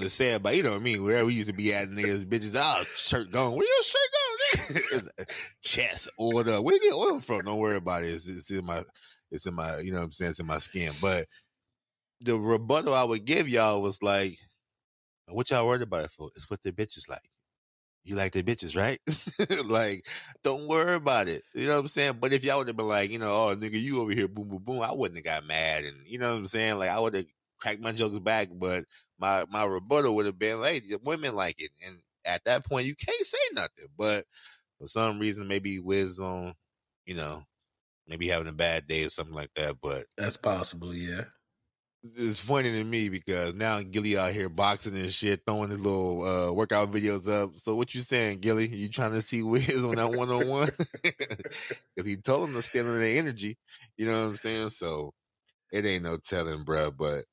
to say but you know what I mean. Wherever we used to be at, niggas, bitches, oh, shirt gone. Where your shirt go? Uh, chest order. Where you get oil from? Don't worry about it. It's, it's in my, it's in my, you know what I'm saying? It's in my skin. But the rebuttal I would give y'all was like, what y'all worried about it for? It's what the bitches like. You like the bitches, right? like, don't worry about it. You know what I'm saying? But if y'all would have been like, you know, oh nigga, you over here, boom, boom, boom, I wouldn't have got mad, and you know what I'm saying? Like, I would have cracked my jokes back, but my my rebuttal would have been like, women like it, and at that point, you can't say nothing. But for some reason, maybe Wiz on, you know, maybe having a bad day or something like that. But that's possible, yeah it's funny to me because now Gillie out here boxing and shit, throwing his little uh, workout videos up. So what you saying, Gillie? You trying to see Wiz on that one on one? Because he told him to stand on the energy. You know what I'm saying? So it ain't no telling, bruh. But